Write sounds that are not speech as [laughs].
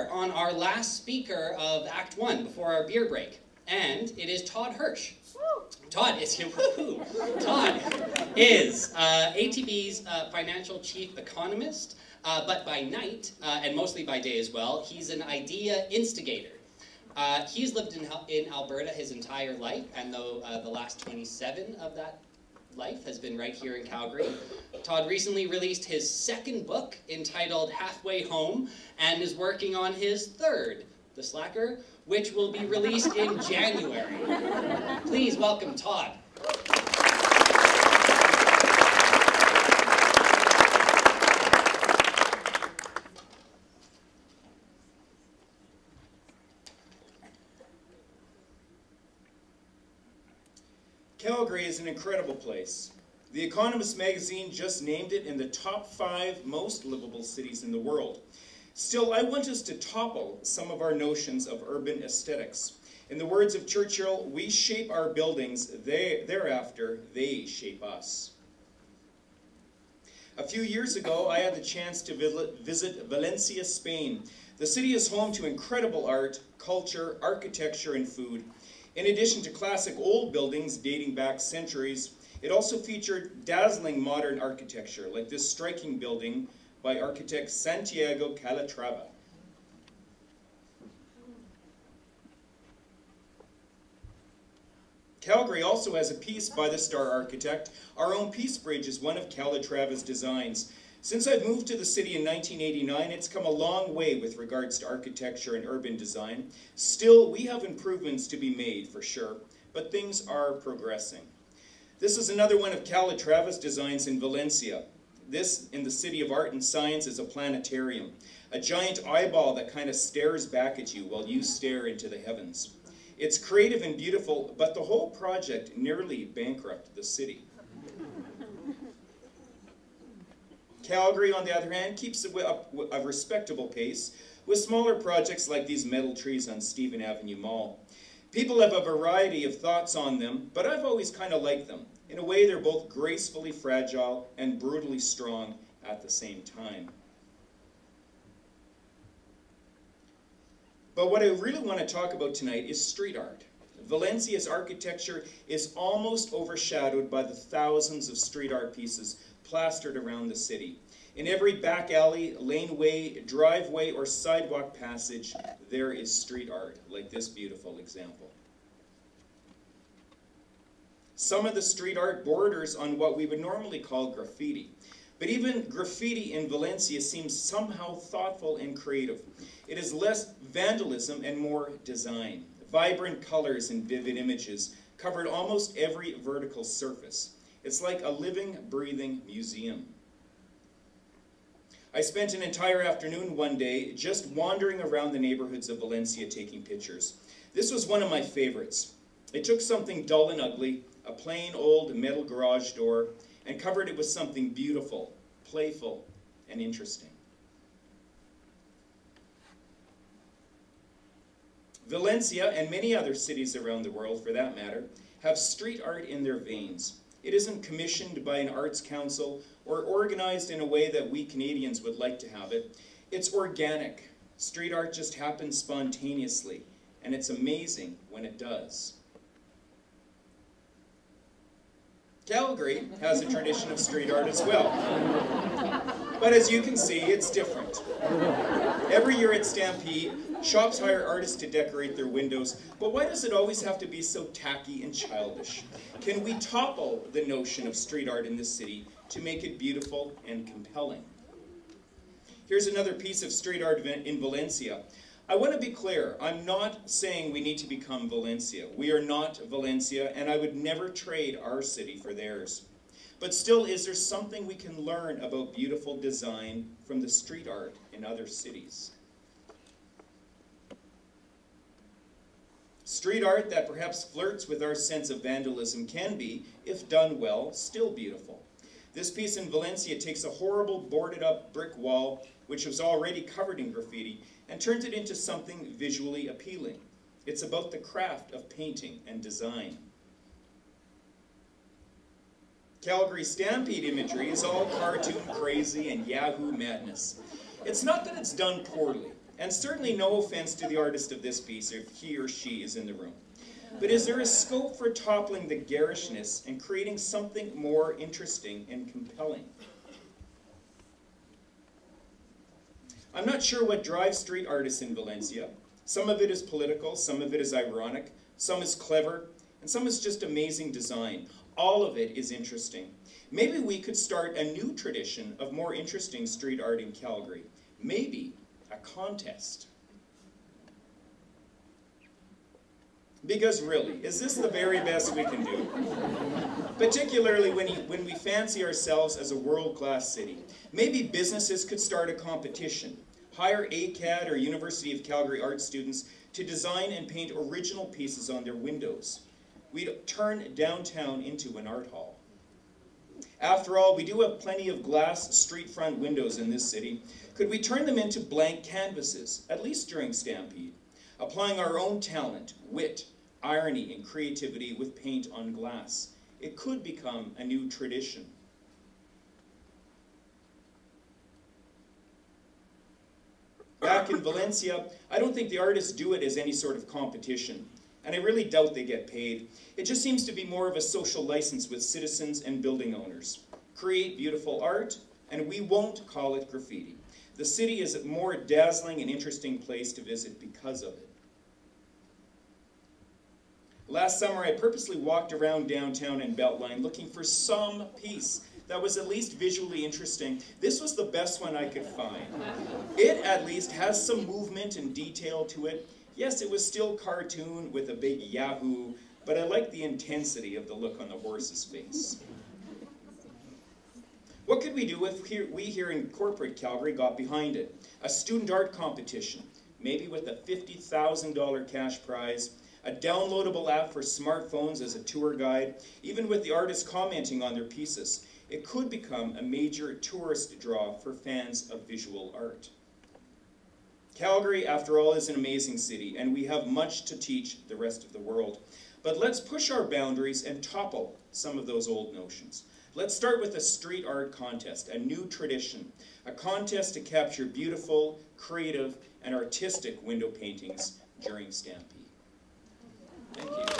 start on our last speaker of Act 1 before our beer break, and it is Todd Hirsch. Todd is [laughs] Todd is uh, ATB's uh, financial chief economist, uh, but by night, uh, and mostly by day as well, he's an idea instigator. Uh, he's lived in, in Alberta his entire life, and though uh, the last 27 of that life has been right here in Calgary. Todd recently released his second book entitled Halfway Home and is working on his third, The Slacker, which will be released in January. Please welcome Todd. Calgary is an incredible place. The Economist magazine just named it in the top five most livable cities in the world. Still, I want us to topple some of our notions of urban aesthetics. In the words of Churchill, we shape our buildings, they, thereafter they shape us. A few years ago, I had the chance to visit Valencia, Spain. The city is home to incredible art, culture, architecture, and food. In addition to classic old buildings dating back centuries, it also featured dazzling modern architecture, like this striking building by architect Santiago Calatrava. Calgary also has a piece by the star architect. Our own Peace Bridge is one of Calatrava's designs. Since I've moved to the city in 1989, it's come a long way with regards to architecture and urban design. Still, we have improvements to be made, for sure, but things are progressing. This is another one of Calatrava's designs in Valencia. This, in the City of Art and Science, is a planetarium. A giant eyeball that kind of stares back at you while you stare into the heavens. It's creative and beautiful, but the whole project nearly bankrupted the city. Calgary, on the other hand, keeps up a respectable pace with smaller projects like these metal trees on Stephen Avenue Mall. People have a variety of thoughts on them, but I've always kind of liked them. In a way, they're both gracefully fragile and brutally strong at the same time. But what I really want to talk about tonight is street art. Valencia's architecture is almost overshadowed by the thousands of street art pieces plastered around the city. In every back alley, laneway, driveway, or sidewalk passage, there is street art, like this beautiful example. Some of the street art borders on what we would normally call graffiti. But even graffiti in Valencia seems somehow thoughtful and creative. It is less vandalism and more design. Vibrant colors and vivid images covered almost every vertical surface. It's like a living, breathing museum. I spent an entire afternoon one day just wandering around the neighborhoods of Valencia taking pictures. This was one of my favorites. It took something dull and ugly, a plain old metal garage door, and covered it with something beautiful, playful, and interesting. Valencia, and many other cities around the world for that matter, have street art in their veins. It isn't commissioned by an arts council or organized in a way that we Canadians would like to have it. It's organic. Street art just happens spontaneously, and it's amazing when it does. Calgary has a tradition of street art as well. [laughs] But as you can see, it's different. Every year at Stampede, shops hire artists to decorate their windows, but why does it always have to be so tacky and childish? Can we topple the notion of street art in this city to make it beautiful and compelling? Here's another piece of street art in Valencia. I want to be clear, I'm not saying we need to become Valencia. We are not Valencia, and I would never trade our city for theirs. But still, is there something we can learn about beautiful design from the street art in other cities? Street art that perhaps flirts with our sense of vandalism can be, if done well, still beautiful. This piece in Valencia takes a horrible boarded up brick wall, which was already covered in graffiti, and turns it into something visually appealing. It's about the craft of painting and design. Calgary Stampede imagery is all cartoon crazy and Yahoo madness. It's not that it's done poorly. And certainly no offense to the artist of this piece if he or she is in the room. But is there a scope for toppling the garishness and creating something more interesting and compelling? I'm not sure what drives street artists in Valencia. Some of it is political, some of it is ironic, some is clever, and some is just amazing design. All of it is interesting. Maybe we could start a new tradition of more interesting street art in Calgary. Maybe a contest. Because really, is this the very best we can do? Particularly when, when we fancy ourselves as a world-class city. Maybe businesses could start a competition. Hire ACAD or University of Calgary art students to design and paint original pieces on their windows. We'd turn downtown into an art hall. After all, we do have plenty of glass street front windows in this city. Could we turn them into blank canvases, at least during Stampede? applying our own talent, wit, irony, and creativity with paint on glass. It could become a new tradition. Back in Valencia, I don't think the artists do it as any sort of competition, and I really doubt they get paid. It just seems to be more of a social license with citizens and building owners. Create beautiful art, and we won't call it graffiti. The city is a more dazzling and interesting place to visit because of it. Last summer, I purposely walked around downtown and Beltline looking for some piece that was at least visually interesting. This was the best one I could find. It at least has some movement and detail to it. Yes, it was still cartoon with a big Yahoo, but I liked the intensity of the look on the horse's face. What could we do if we here in corporate Calgary got behind it? A student art competition, maybe with a $50,000 cash prize, a downloadable app for smartphones as a tour guide, even with the artists commenting on their pieces. It could become a major tourist draw for fans of visual art. Calgary, after all, is an amazing city, and we have much to teach the rest of the world. But let's push our boundaries and topple some of those old notions. Let's start with a street art contest, a new tradition, a contest to capture beautiful, creative, and artistic window paintings during Stampede. Thank you.